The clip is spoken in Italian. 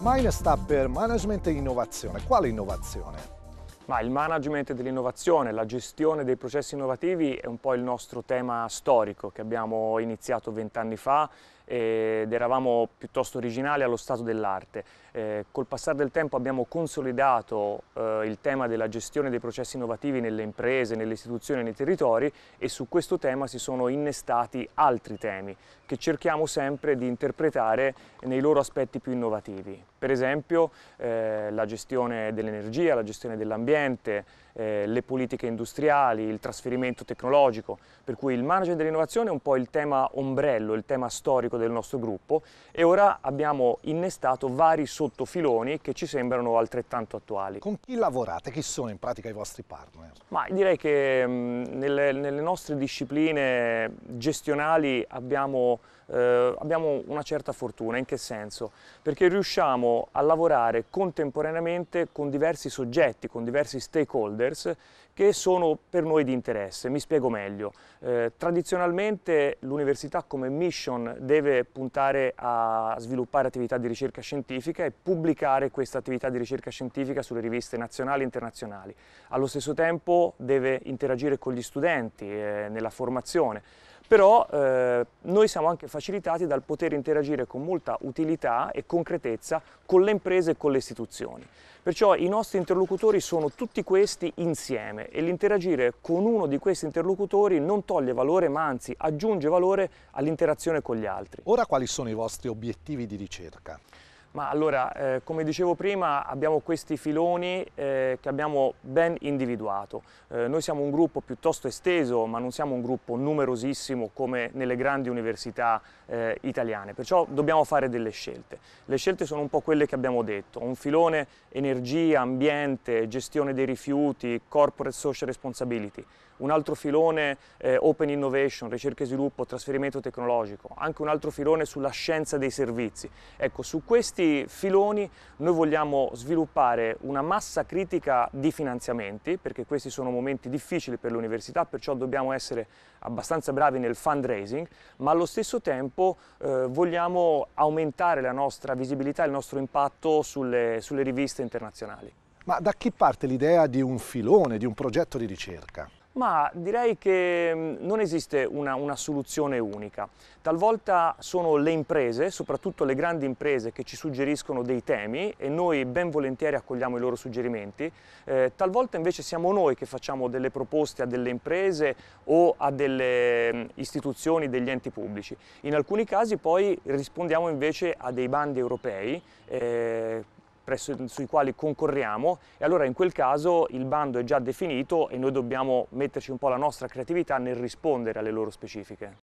Mine sta per management e innovazione. Quale innovazione? Ma il management dell'innovazione, la gestione dei processi innovativi è un po' il nostro tema storico che abbiamo iniziato vent'anni fa ed eravamo piuttosto originali allo stato dell'arte. Eh, col passare del tempo abbiamo consolidato eh, il tema della gestione dei processi innovativi nelle imprese, nelle istituzioni nei territori e su questo tema si sono innestati altri temi che cerchiamo sempre di interpretare nei loro aspetti più innovativi. Per esempio eh, la gestione dell'energia, la gestione dell'ambiente, eh, le politiche industriali, il trasferimento tecnologico, per cui il management dell'innovazione è un po' il tema ombrello, il tema storico del nostro gruppo e ora abbiamo innestato vari sottofiloni che ci sembrano altrettanto attuali. Con chi lavorate? Chi sono in pratica i vostri partner? Ma direi che mh, nelle, nelle nostre discipline gestionali abbiamo eh, abbiamo una certa fortuna, in che senso? Perché riusciamo a lavorare contemporaneamente con diversi soggetti, con diversi stakeholders che sono per noi di interesse. Mi spiego meglio. Eh, tradizionalmente l'università come mission deve puntare a sviluppare attività di ricerca scientifica e pubblicare questa attività di ricerca scientifica sulle riviste nazionali e internazionali. Allo stesso tempo deve interagire con gli studenti eh, nella formazione però eh, noi siamo anche facilitati dal poter interagire con molta utilità e concretezza con le imprese e con le istituzioni. Perciò i nostri interlocutori sono tutti questi insieme e l'interagire con uno di questi interlocutori non toglie valore ma anzi aggiunge valore all'interazione con gli altri. Ora quali sono i vostri obiettivi di ricerca? Ma allora, eh, come dicevo prima, abbiamo questi filoni eh, che abbiamo ben individuato. Eh, noi siamo un gruppo piuttosto esteso, ma non siamo un gruppo numerosissimo come nelle grandi università eh, italiane, perciò dobbiamo fare delle scelte. Le scelte sono un po' quelle che abbiamo detto, un filone energia, ambiente, gestione dei rifiuti, corporate social responsibility, un altro filone eh, open innovation, ricerca e sviluppo, trasferimento tecnologico, anche un altro filone sulla scienza dei servizi. Ecco, su questi questi filoni noi vogliamo sviluppare una massa critica di finanziamenti, perché questi sono momenti difficili per l'università, perciò dobbiamo essere abbastanza bravi nel fundraising, ma allo stesso tempo eh, vogliamo aumentare la nostra visibilità e il nostro impatto sulle, sulle riviste internazionali. Ma da chi parte l'idea di un filone, di un progetto di ricerca? Ma direi che mm, non esiste una, una, soluzione unica. Talvolta sono le imprese, soprattutto le grandi imprese, che ci suggeriscono dei temi e noi ben volentieri accogliamo i loro suggerimenti. Eh, talvolta invece siamo noi che facciamo delle proposte a delle imprese o a delle mm, istituzioni, degli enti pubblici. In alcuni casi poi rispondiamo invece a dei bandi europei eh, presso, sui quali concorriamo e allora in quel caso il bando è già definito e noi dobbiamo metterci un po' la nostra creatività nel rispondere alle loro specifiche.